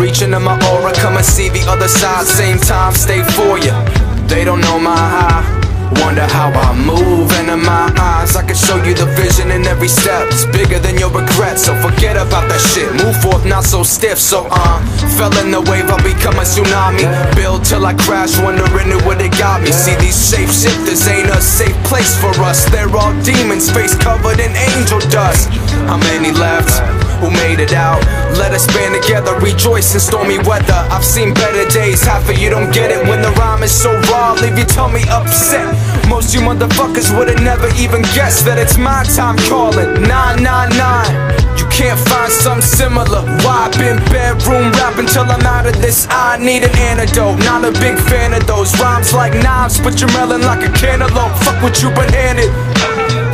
Reach into my aura, come and see the other side. Same time, stay for you. They don't know my high. Wonder how I move, and in my eyes, I can show you the vision in every step. It's bigger than your regrets, so forget about that shit. Move forth, not so stiff, so uh. Fell in the wave, I'll become a tsunami. Build till I crash, wondering who would it got me. See, these shapeshifters ain't a safe place for us. They're all demons, face covered in angel dust. How many left? Who made it out? Let us band together, rejoice in stormy weather. I've seen better days, half of you don't get it when the rhyme is so raw. Leave your tummy upset. Most you motherfuckers would've never even guessed that it's my time calling. 999. You can't find something similar. Why I've been bedroom rapping till I'm out of this. I need an antidote. Not a big fan of those rhymes like knives, but you're melon like a cantaloupe. Fuck what you been handed.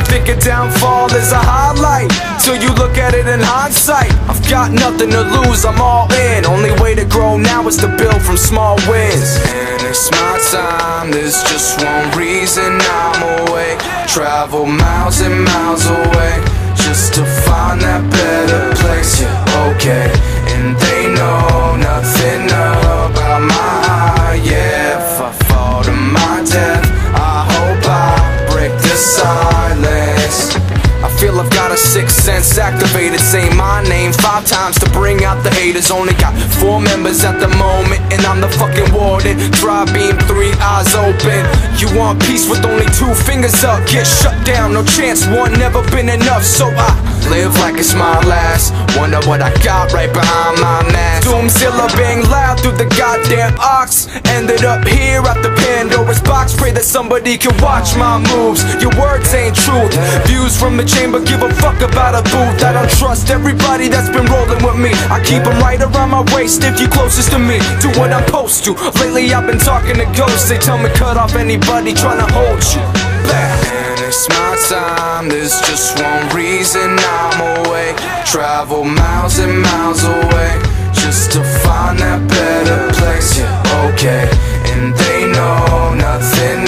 Think a downfall is a highlight Till you look at it in hindsight I've got nothing to lose, I'm all in Only way to grow now is to build from small wins And it's my time, there's just one reason I'm awake Travel miles and miles away Just to find that better place, yeah, okay. And they know nothing about my, yeah If I fall to my death, I hope I break the silence. I feel I've got a sixth sense activated. Say my name five times to bring out the haters. Only got four members at the moment, and I'm the fucking warden. Dry beam, three eyes open. You want peace with only two fingers up? Get shut down, no chance. One never been enough, so I live like it's my last. Wonder what I got right behind my mask. Doomzilla bang loud through the goddamn ox. Ended up here at the Pandora's box. Pray that somebody can watch my moves. Your words ain't truth. Views from the chamber give a fuck about a booth. That I don't trust everybody that's been rolling with me. I keep them right around my waist if you're closest to me. Do what I'm supposed to. Lately I've been talking to ghosts. They tell me cut off anybody trying to hold you. back. And it's my time. There's just one reason I'm awake. Travel miles and miles away just to find that better place. Yeah, okay. And they know nothing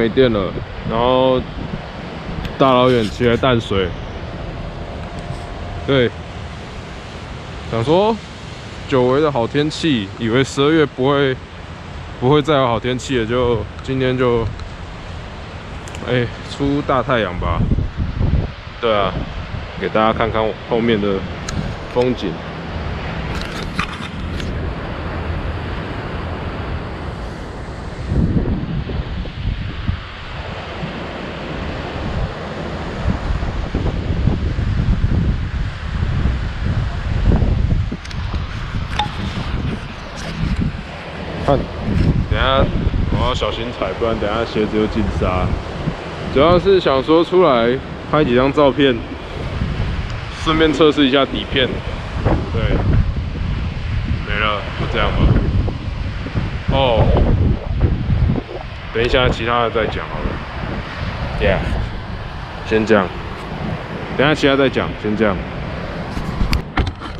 没电了，然后大老远骑来淡水，对，想说久违的好天气，以为十二月不会不会再有好天气了，就今天就哎、出大太阳吧，对啊，给大家看看后面的风景。下我要小心踩，不然等下鞋子又进沙。主要是想说出来拍几张照片，顺便测试一下底片。对，没了，就这样吧。哦，等一下其他的再讲好了。Yeah，先这样，等下其他再讲，先这样。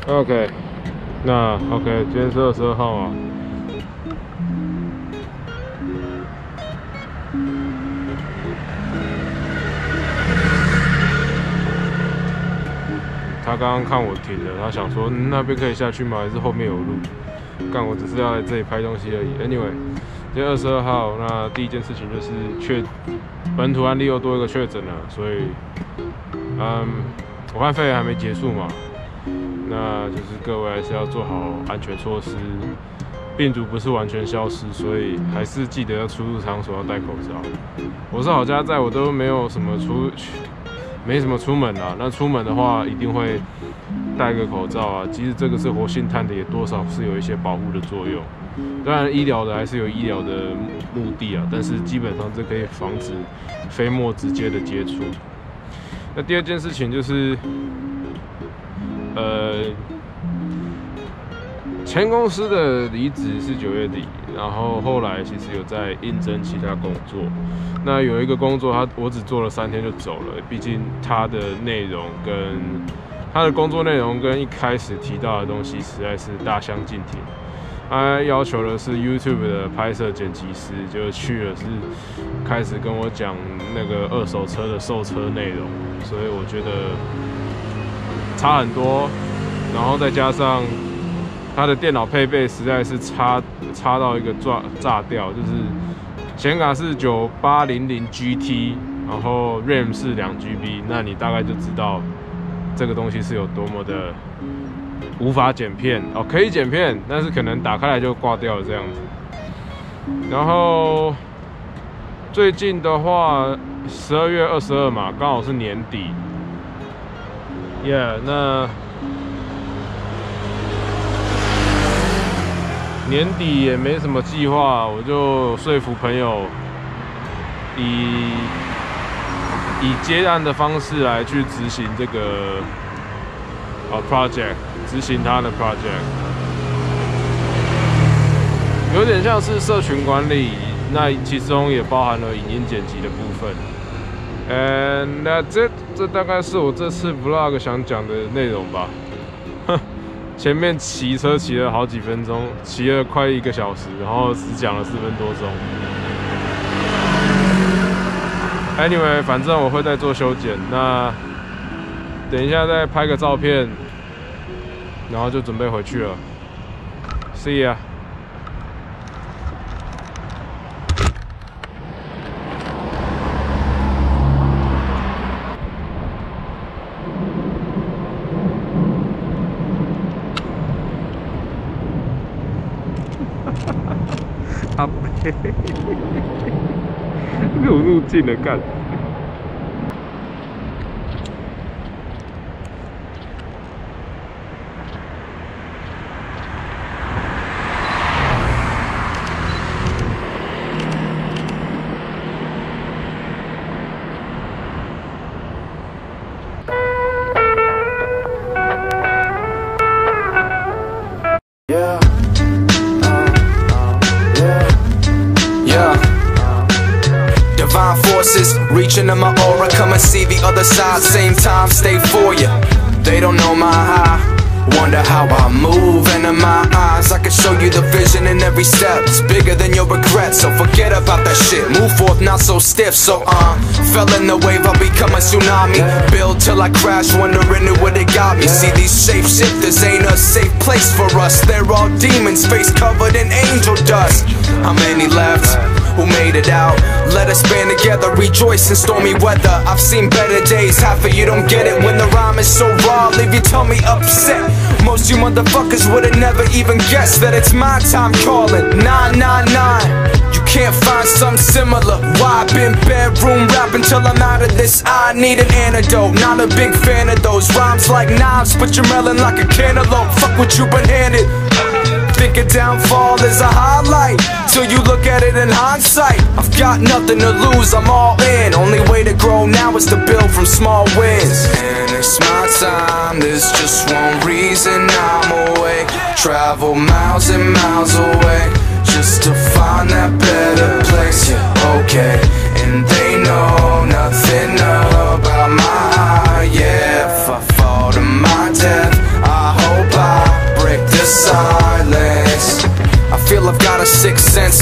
OK，那 OK，今天是二十二号啊。他刚刚看我停了，他想说、那边可以下去吗？还是后面有路？干，我只是要来这里拍东西而已。Anyway，今天二十二号，那第一件事情就是确本土案例又多一个确诊了，所以嗯，武汉肺炎还没结束嘛，那就是各位还是要做好安全措施。病毒不是完全消失，所以还是记得要出入场所要戴口罩。我是好家在，我都没有什么出去，没什么出门啊。那出门的话，一定会戴个口罩啊。即使这个是活性炭的，也多少是有一些保护的作用。当然，医疗的还是有医疗的目的啊，但是基本上这可以防止飞沫直接的接触。那第二件事情就是，呃，前公司的离职是九月底，然后后来其实有在应征其他工作。那有一个工作他我只做了三天就走了，毕竟他的内容跟他的工作内容跟一开始提到的东西实在是大相径庭。他要求的是 YouTube 的拍摄剪辑师，就去了是开始跟我讲那个二手车的售车内容，所以我觉得差很多。然后再加上它的电脑配备实在是差差到一个炸炸掉，就是显卡是九八零零 GT，然后 RAM 是两 GB，那你大概就知道这个东西是有多么的。无法剪片哦，可以剪片，但是可能打开来就挂掉了这样子。然后最近的话，十二月二十二嘛，刚好是年底。Yeah，那年底也没什么计划，我就说服朋友以以接案的方式来去执行这个啊 project。执行他的 project，有点像是社群管理，那其中也包含了影音剪辑的部分。And that it，这大概是我这次 vlog 想讲的内容吧。前面骑车骑了好几分钟，骑了快一个小时，然后只讲了四分多钟。Anyway，反正我会再做修剪，那等一下再拍个照片。然后就准备回去了，See ya。嘿嘿嘿，没有路径的干。Other side. Same time, stay for you. They don't know my high. Wonder how I move, and in my eyes, I can show you the vision in every step. It's bigger than your regrets, so forget about that shit. Move forth, not so stiff, so uh. Fell in the wave, I'll become a tsunami. Build till I crash, wondering who would it got me. See, these shapeshifters ain't a safe place for us. They're all demons, face covered in angel dust. How many left? Who made it out. Let us band together, rejoice in stormy weather. I've seen better days, half of you don't get it when the rhyme is so raw. Leave your tummy upset. Most you motherfuckers would've never even guessed that it's my time calling. 999. You can't find something similar. Why I've been bedroom rapping till I'm out of this? I need an antidote. Not a big fan of those rhymes like knives, but you're melon like a cantaloupe. Fuck what you been handed. Think a downfall is a highlight. Till you look at it in hindsight. I've got nothing to lose, I'm all in. Only way to grow now is to build from small wins. And it's my time, there's just one reason I'm awake Travel miles and miles away Just to find that better place, yeah, okay. And they know nothing about my, yeah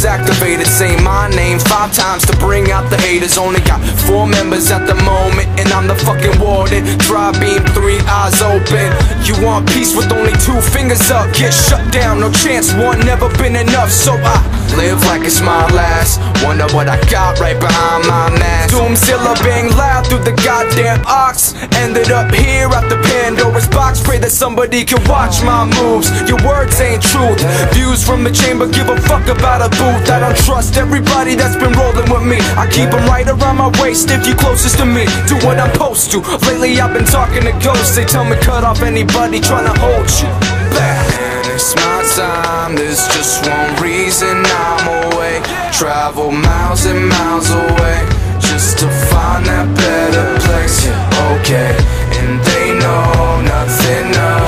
activated. Say my name five times to bring out the haters. Only got four members at the moment, and I'm the fucking warden. Dry beam, three eyes open. You want peace with only two fingers up? Get shut down, no chance. One never been enough, so I live like it's my last. Wonder what I got right behind my mask. Doomzilla bang loud through the goddamn ox. Ended up here at the Pandora's box. Pray that somebody can watch my moves. Your words ain't truth. Views from the chamber give a fuck about a booth I don't trust everybody that's been rolling with me I keep them right around my waist if you closest to me Do what I'm supposed to Lately I've been talking to ghosts They tell me cut off anybody trying to hold you Waste my time There's just one reason I'm away. Travel miles and miles away Just to find that better place, okay And they know nothing else